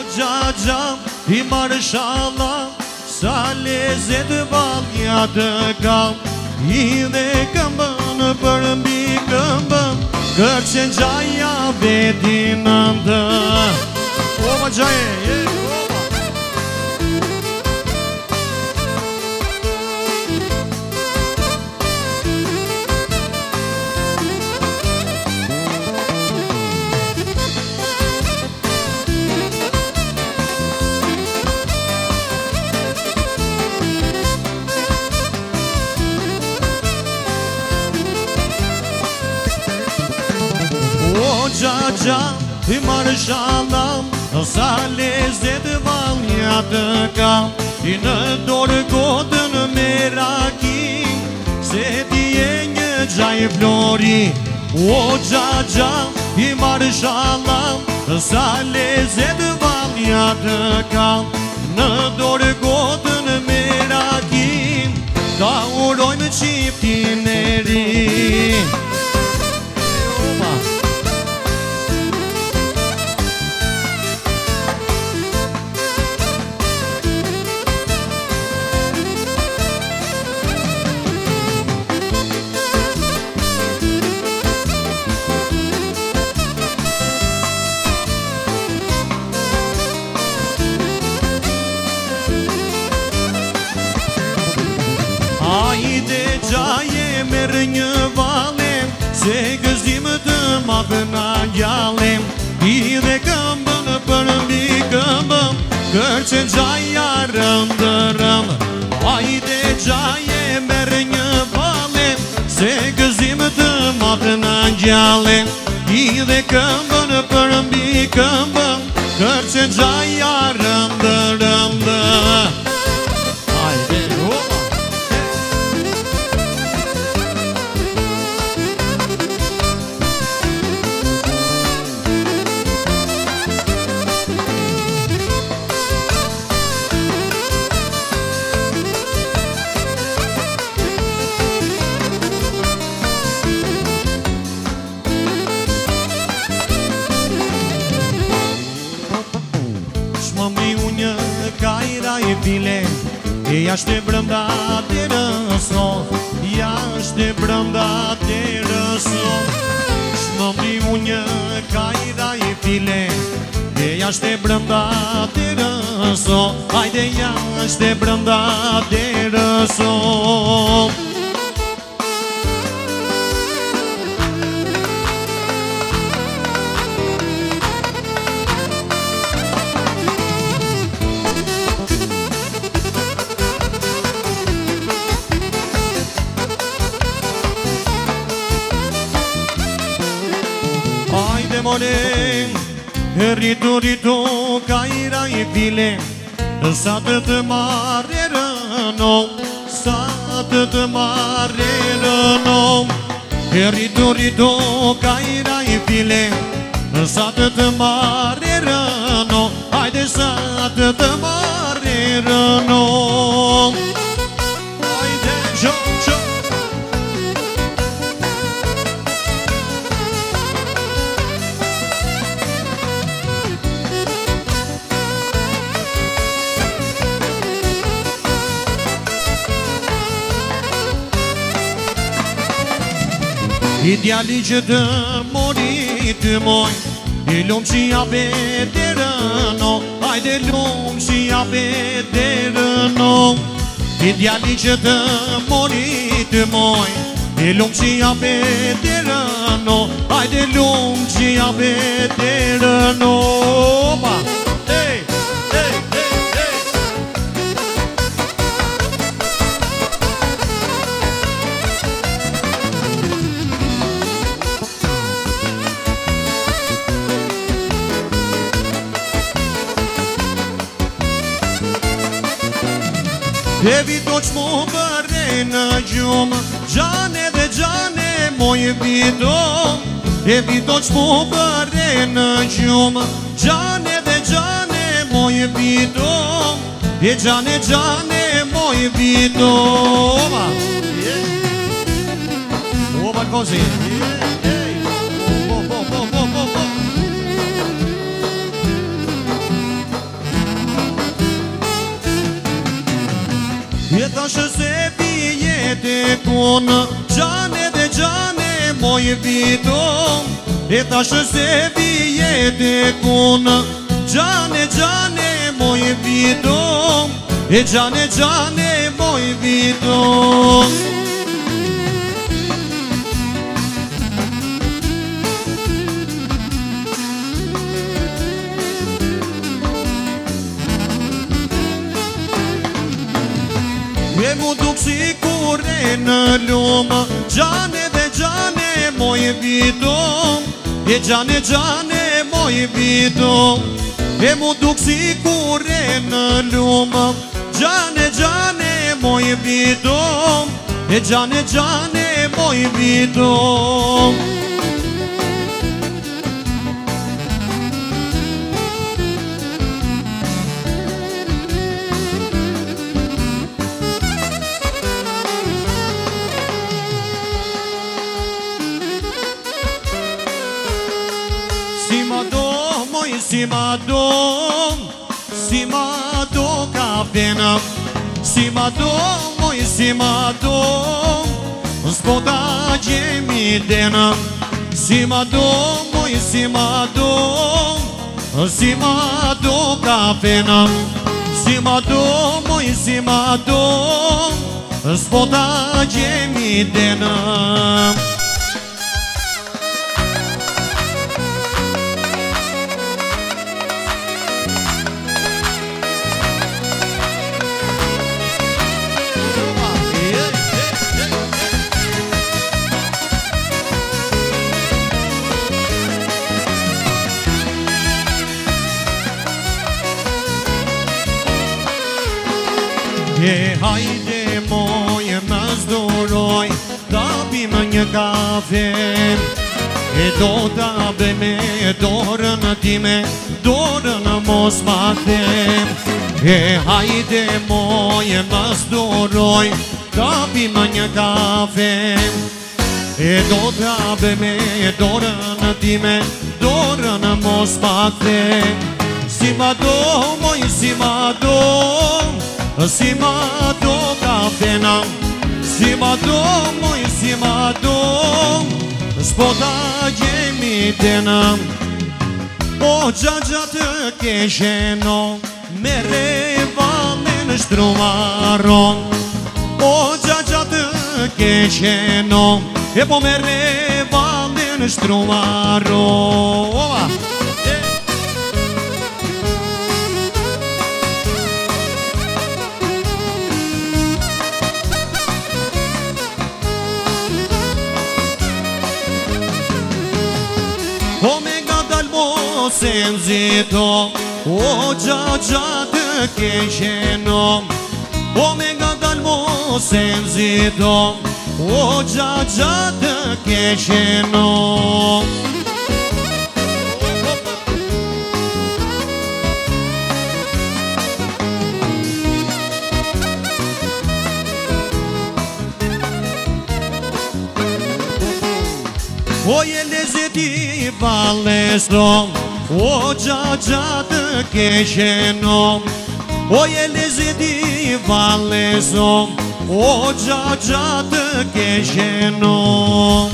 Gja, gja, i marshala Sa lezet valja të kam I dhe këmbën për mbi këmbën Kërqen që gjaja vetin në ndë O, ma gjaje, e, o gja gja Ti marë shalam sa leze të valja të kam Ti në dorë godën me rakim Se ti e një gja i flori O gja gja Ti marë shalam sa leze të valja të kam Në dorë godën me rakim Ta urojmë qiptin e adına gjallin I de këmbën për bir këmbën Kërë që Jashtë e brënda të rëso Jashtë e brënda të rëso Shë më mbi mu një ka i dha i file e jashtë e brënda të rëso Ajde jashtë e brënda të rëso të rëso more Ridu, ridu, caira e vile În satul de mare rănou Satul de mare rănou Ridu, ridu, caira e vile În satul de mare rănou Haide satul de mare rănou I djali që të mori të moj I lumë që jabe të rëno Hajde lumë që jabe të rëno mori të moj I lumë që jabe të rëno Hajde lumë që Evi doć mu bare nađoma Džane de džane moje bidom Evi doć mu bare nađoma Džane de džane moje bidom E džane džane moje bidom Ova Ova kozi thoshë se pijet e kunë Gjane dhe gjane moj vidon E thoshë se pijet e kunë Gjane gjane moj vidon E gjane gjane moj vidon Gjane gjane moj mu duk si në lumë Gjane dhe gjane moj vidum E gjane gjane moj vidum E mu duk si kure në lumë Gjane gjane moj vidum E gjane gjane moj vidum gjane gjane moj vidum Cima do, cima do cavena Cima do, moj cima do Gospodađe mi dena Cima do, moj cima do Cima do kafena Cima do, moj cima do Gospodađe mi E do t'ave me, e do rëna ti me, do mos pate E hajde moj, e mas do roj, t'ave një kafe E do t'ave me, e do rëna ti me, do rëna mos pate Si ma do moj, si ma do, si ma do kafe na Si madum, oj si madum Shpotaj e mi të nëmë Po gjatë gjatë të keshë e nëmë Me revan dhe në shtrumarë o Po gjatë gjatë të keshë e nëmë po me revan dhe në shtrumarë o se nëzito O gja gja të keqenom O me nga dalmo se nëzito O gja gja të keqenom O je lezeti palestrom Ο γιαγιάδες και η ο Οι ελεζεδι Ο γιαγιάδες και η γινομ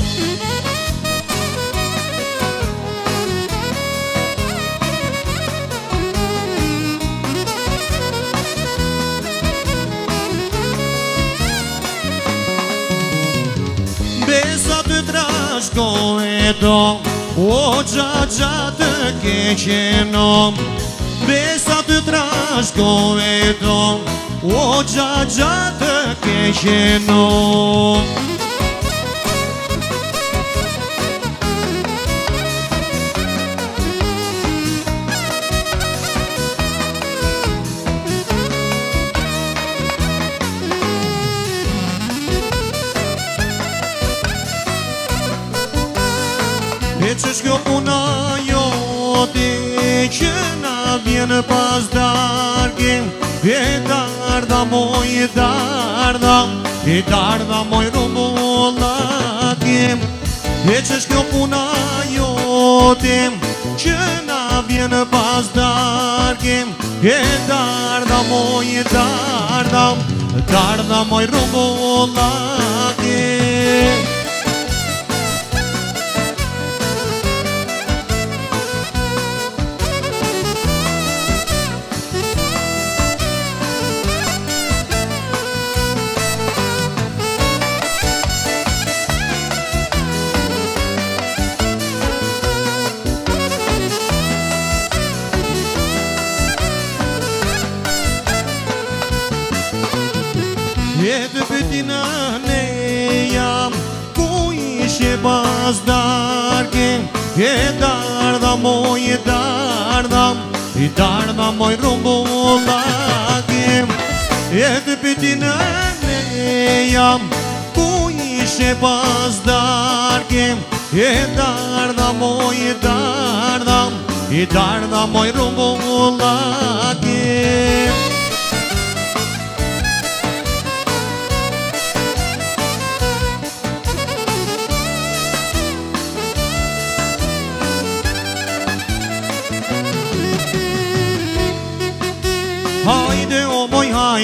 Μπέσα του τράγκο εδώ. O gjagja të keqen om Besa të trashko e dom O gjagja të keqen om në pas dargi E darda moj, e darda E darda moj rumullatim E që shkjo puna jotim Që na vjen në pas dargi E darda moj, e darda Darda moj rumullatim E darda ne jam Ku ishe pas darke E darda moj, e darda I darda moj rumbullake E të pëtina ne jam Ku ishe pas darke E darda moj, e darda I darda moj rumbullake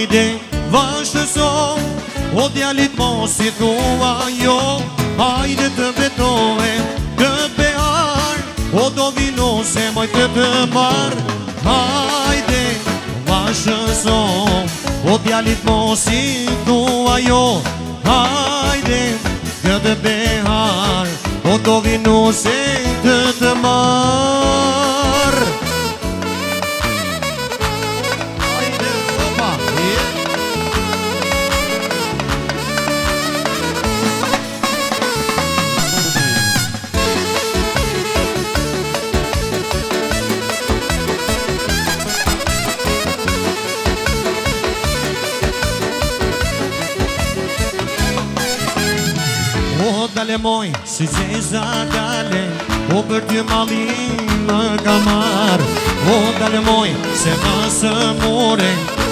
ide vashëso O djallit mos i thua jo Hajde të betohe të behar O do vino se moj të të mar Hajde vashëso O djallit mos i thua jo Hajde të behar O do vino se të të mar O, ndale moj, si zezat ale O, për t'jë malin në kamar O, ndale moj, se pasë mure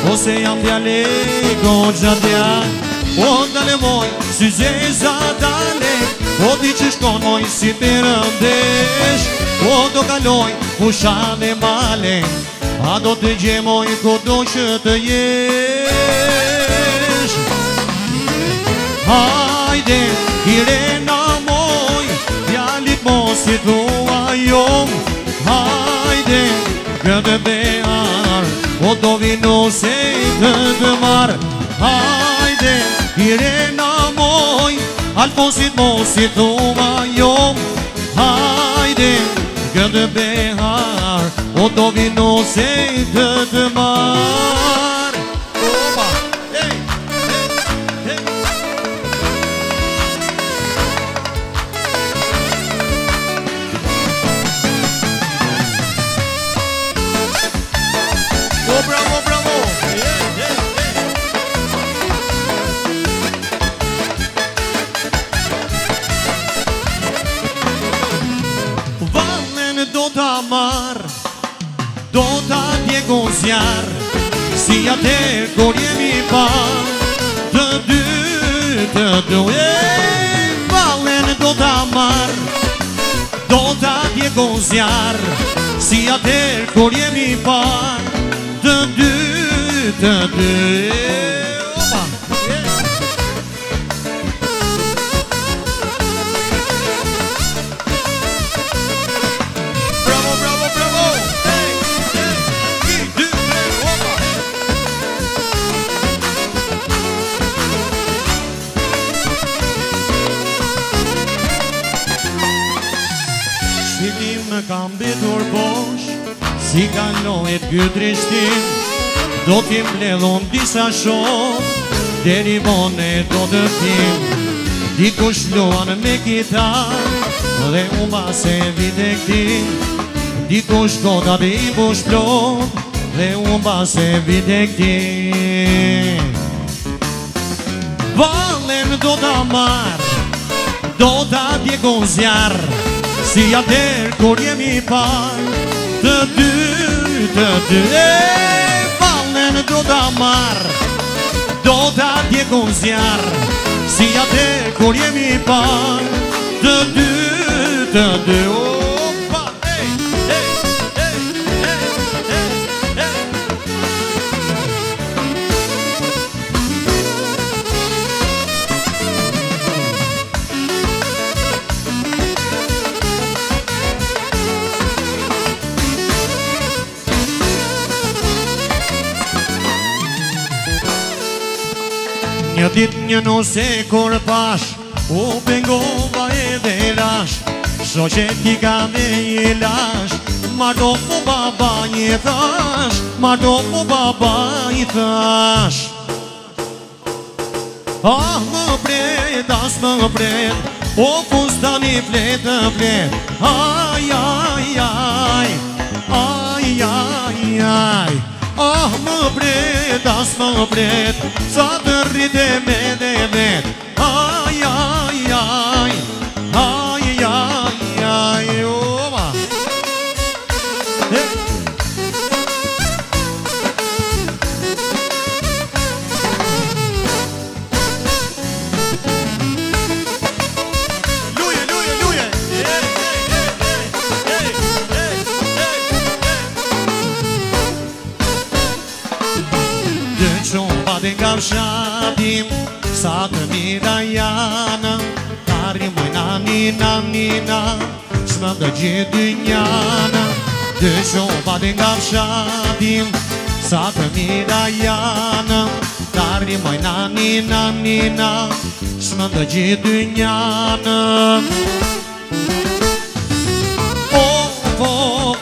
O, se janë t'jale i këtë O, ndale moj, si zezat ale O, t'i që shkonë moj, si përëndesh O, do kaloj, u shane malen A do t'gjemoj, ku do shëtë jesh Hajdej Irena moj, djali mos i thua jo Hajde, këtë bear, o po do vino se i të dëmar Hajde, Irena moj, alfosit mos i thua jo Hajde, këtë bear, o po do vino se i të dëmar mar Do të djeko zjarë Si atër kër mi par Të dy, të Si kalohet kjo trishtim Do t'im ledhon disa shok Deri mone do të tim Diko shluan me kitar Dhe u mase vite këti Diko shkota dhe i poshplon Dhe u mase vite këti Valen do t'a marë Do t'a djekon zjarë Si atër kur jemi parë të dy, të dy E falnen do të amar Do të atjekon zjar Si atë kur mi pa Të dy, të dy, Një dit një nëse kur pash U pengova e dhe i lash Sho ti ka me i lash Ma do mu baba një thash Ma do mu baba i thash Ah më bret, as më bret, O po fusta një flet të flet aj Aj, aj, aj Aj, aj, aj Ah, më bret, as më bret Sa të rrite me dhe vet Ai, ai, ai Ai, ai, ai, ai, kam shabim Sa të mira janë Tari moj nani, nani, nani Së më më dëgjë dy njana Dë kam shabim Sa të mira janë Tari moj nani, nani, nani Së më më dëgjë dy njana O, po,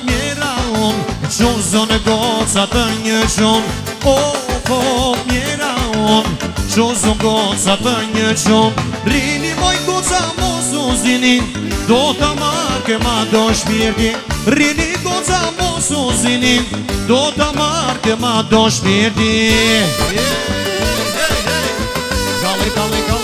mjera unë Qo zonë goca të një qonë O, po, mjera unë po mjera on Qo zonë goca për një qon Rini moj goca mos u zini Do të marke ma do shpirti Rini goca mos u zini Do të marke ma do shpirti Galej,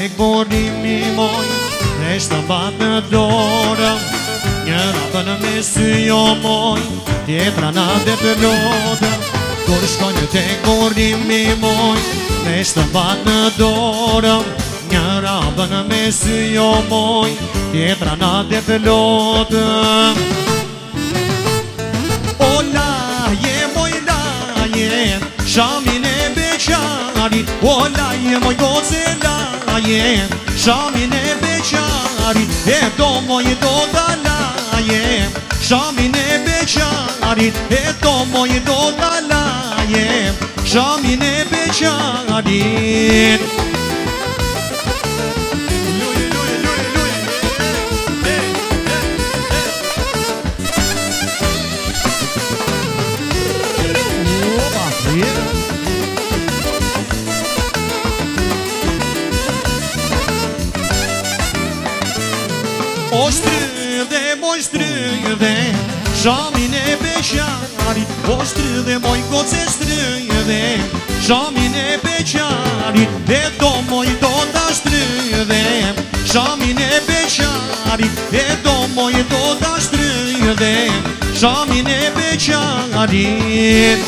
tek borimi moj Dhe shtë të mbat në dorëm Një ratën me sy jo moj Tjetra në dhe për lodëm Kur shko një tek borimi moj Dhe shtë dorëm Një ratën në dhe për lodëm O la je Ali, olaj moj gozela je Ša mi ne bećari, e to moje dodala je Ša mi ne bećari, e to moje dodala je Ša mi ne bećari, Shamin e beqarit, o shtry dhe moj kocë e shtry Shamin e beqarit, e do moj do të shtry Shamin e beqarit, e do moj do të shtry dhe Shamin e beqarit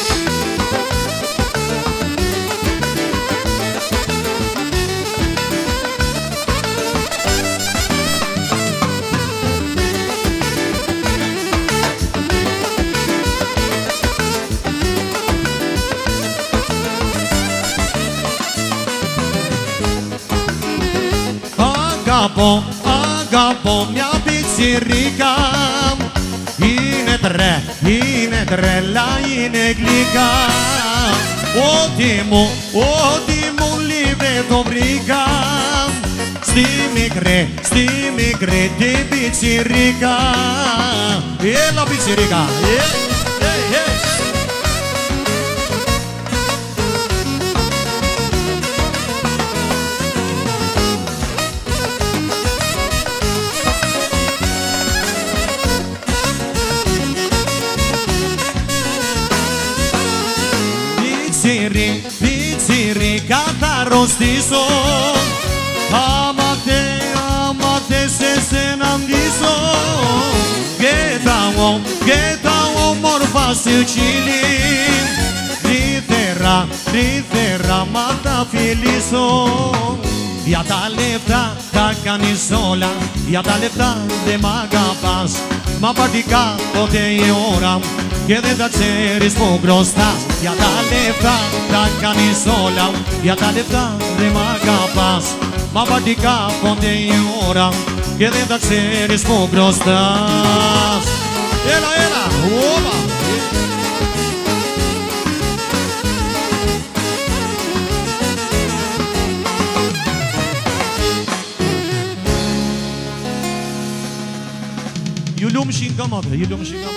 αγαπώ, αγαπώ μια πιτσιρίκα Είναι τρε, είναι τρελά, είναι γλυκά Ό,τι μου, ό,τι μου λείπει το βρήκα Στη μικρή, στη μικρή την πιτσιρίκα Έλα πιτσιρίκα, ε, ε, ε. Αματε Άμα, θε, άμα θε σε συναντήσω Και τα, και τα όμορφα σου χείλη Τρίθερα, τρίθερα μα τα φιλήσω για τα λεφτά τα κάνεις όλα, για τα λεφτά δεν μ' αγαπάς Μα πατικά ποτε η ώρα Και δεν τα ξέρεις που μπροστά Για τα λεφτά τα κάνεις όλα Για τα λεφτά δεν μ' αγαπάς Μα βαντικά πότε η ώρα Και δεν τα ξέρεις που μπροστά Έλα, έλα, όπα! Yulum şingam abi, yulum şingam.